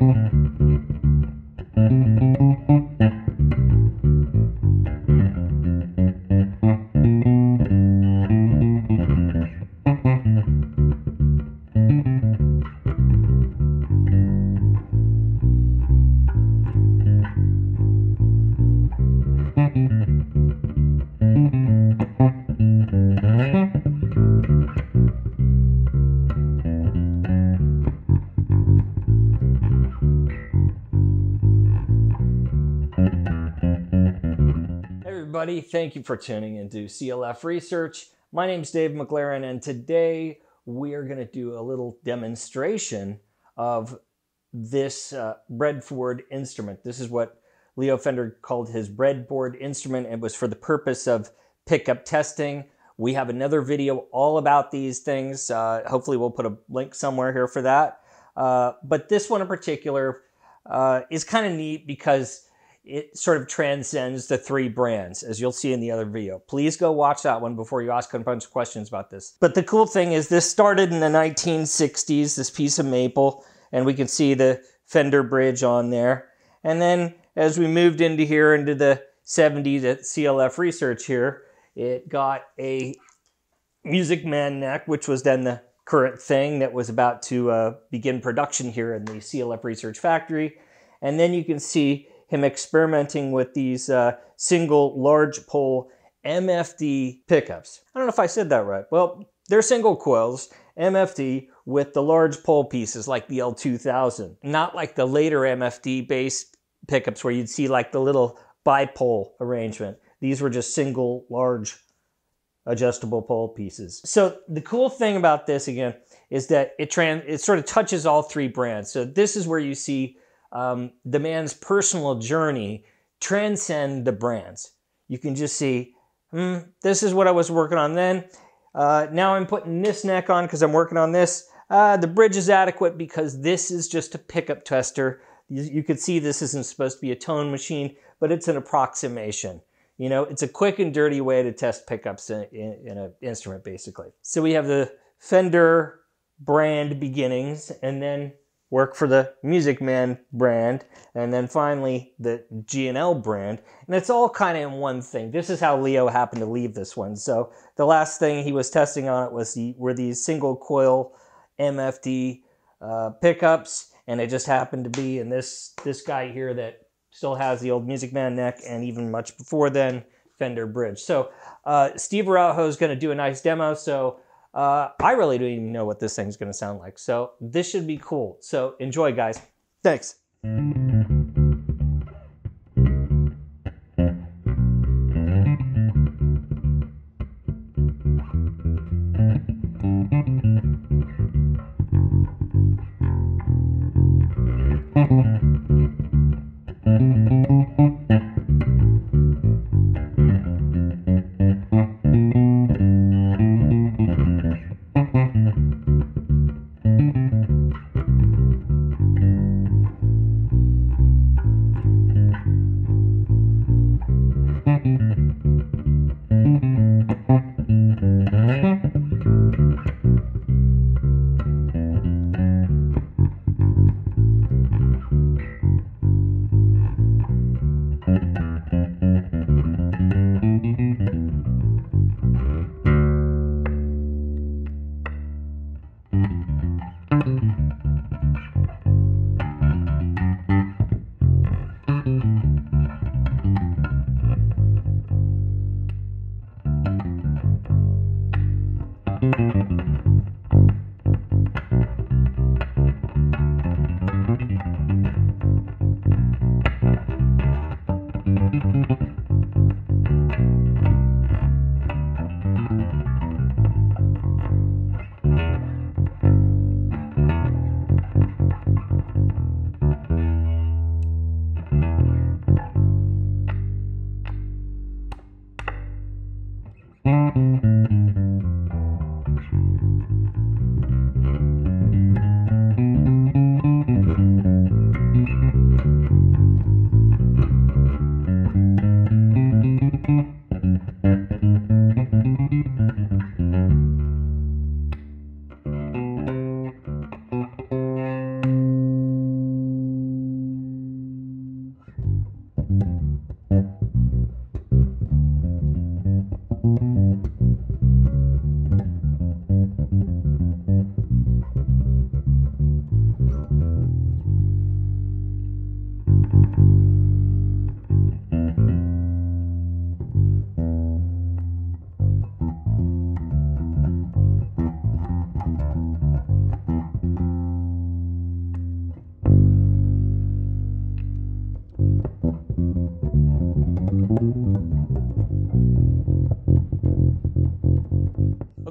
Mm-hmm. Everybody. Thank you for tuning into CLF Research. My name is Dave McLaren, and today we are going to do a little demonstration of this uh, breadboard instrument. This is what Leo Fender called his breadboard instrument. It was for the purpose of pickup testing. We have another video all about these things. Uh, hopefully, we'll put a link somewhere here for that. Uh, but this one in particular uh, is kind of neat because it sort of transcends the three brands, as you'll see in the other video. Please go watch that one before you ask a bunch of questions about this. But the cool thing is this started in the 1960s, this piece of maple, and we can see the Fender bridge on there. And then as we moved into here, into the 70s at CLF Research here, it got a Music Man neck, which was then the current thing that was about to uh, begin production here in the CLF Research Factory. And then you can see him experimenting with these uh, single large pole MFD pickups. I don't know if I said that right. Well, they're single coils, MFD, with the large pole pieces like the L2000, not like the later MFD based pickups where you'd see like the little bipole arrangement. These were just single large adjustable pole pieces. So the cool thing about this again is that it trans it sort of touches all three brands. So this is where you see um, the man's personal journey transcend the brands. You can just see, hmm, this is what I was working on then. Uh, now I'm putting this neck on because I'm working on this. Uh, the bridge is adequate because this is just a pickup tester. You, you could see this isn't supposed to be a tone machine, but it's an approximation. You know, it's a quick and dirty way to test pickups in, in, in an instrument, basically. So we have the Fender brand beginnings, and then work for the Music Man brand, and then finally the G&L brand. And it's all kind of in one thing. This is how Leo happened to leave this one. So the last thing he was testing on it was the, were these single coil MFD uh, pickups, and it just happened to be in this this guy here that still has the old Music Man neck, and even much before then Fender bridge. So uh, Steve Araujo is going to do a nice demo. So uh, I really don't even know what this thing's gonna sound like. So this should be cool. So enjoy guys. Thanks.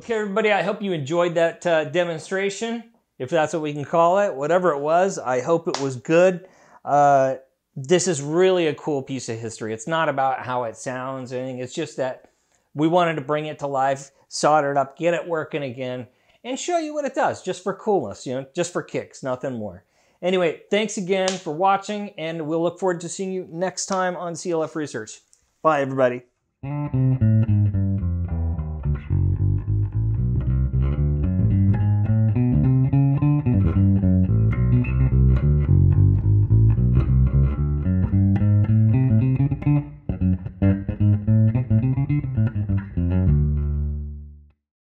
Okay, everybody, I hope you enjoyed that uh, demonstration, if that's what we can call it. Whatever it was, I hope it was good. Uh, this is really a cool piece of history. It's not about how it sounds or anything. It's just that we wanted to bring it to life, solder it up, get it working again, and show you what it does, just for coolness, you know, just for kicks, nothing more. Anyway, thanks again for watching, and we'll look forward to seeing you next time on CLF Research. Bye, everybody.